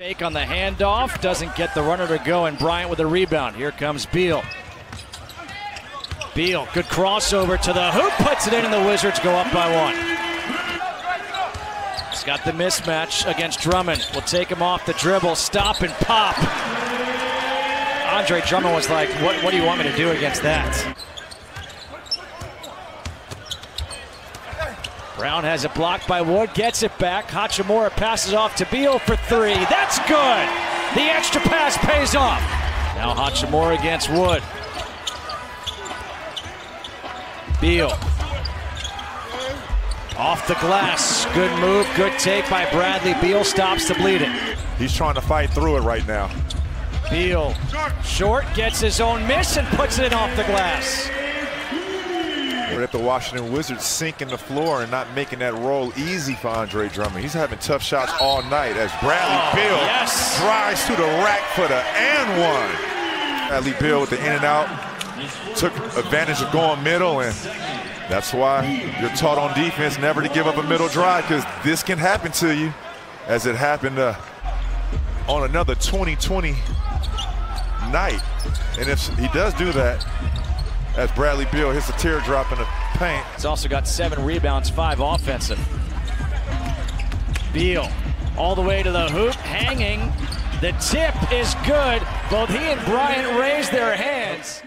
Fake on the handoff, doesn't get the runner to go, and Bryant with a rebound. Here comes Beal. Beal, good crossover to the hoop, puts it in, and the Wizards go up by one. He's got the mismatch against Drummond. We'll take him off the dribble, stop and pop. Andre Drummond was like, what, what do you want me to do against that? Brown has it blocked by Wood, gets it back. Hachimura passes off to Beal for three. That's good. The extra pass pays off. Now Hachimura against Wood. Beal. Off the glass. Good move, good take by Bradley. Beal stops the bleeding. He's trying to fight through it right now. Beal. Short gets his own miss and puts it off the glass. We're at the Washington Wizards sinking the floor and not making that roll easy for Andre Drummond. He's having tough shots all night as Bradley Oh, Beal yes. drives to the rack for the and one. Bradley Beal with the in and out took advantage of going middle and that's why you're taught on defense never to give up a middle drive because this can happen to you as it happened uh, on another 2020 night. And if he does do that, as Bradley Beal hits a teardrop in the paint. He's also got seven rebounds, five offensive. Beal all the way to the hoop, hanging. The tip is good. Both he and Bryant raise their hands.